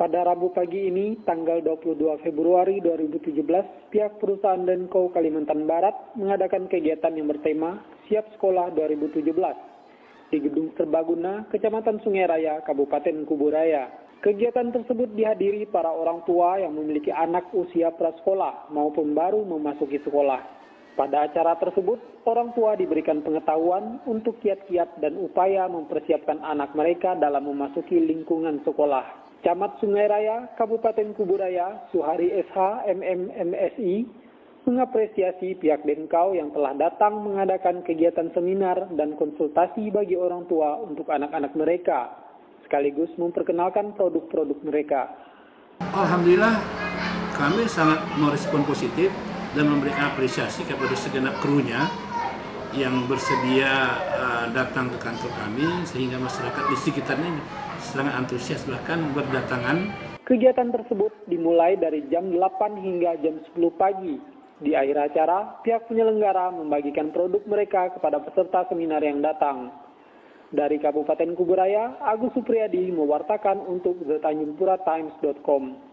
Pada Rabu pagi ini, tanggal 22 Februari 2017, pihak perusahaan Denko Kalimantan Barat mengadakan kegiatan yang bertema Siap Sekolah 2017 di Gedung Serbaguna, Kecamatan Sungai Raya, Kabupaten Kuburaya. Kegiatan tersebut dihadiri para orang tua yang memiliki anak usia prasekolah maupun baru memasuki sekolah. Pada acara tersebut, orang tua diberikan pengetahuan untuk kiat-kiat dan upaya mempersiapkan anak mereka dalam memasuki lingkungan sekolah. Camat Sungai Raya, Kabupaten Kuburaya, Suhari SH, MMMSI, mengapresiasi pihak Denkau yang telah datang mengadakan kegiatan seminar dan konsultasi bagi orang tua untuk anak-anak mereka, sekaligus memperkenalkan produk-produk mereka. Alhamdulillah, kami sangat merespon positif dan memberikan apresiasi kepada segenap krunya yang bersedia uh, datang ke kantor kami sehingga masyarakat di sekitarnya sangat antusias bahkan berdatangan. Kegiatan tersebut dimulai dari jam 8 hingga jam 10 pagi. Di akhir acara, pihak penyelenggara membagikan produk mereka kepada peserta seminar yang datang. Dari Kabupaten Kuburaya, Agus Supriyadi mewartakan untuk TheTanjungPuraTimes.com.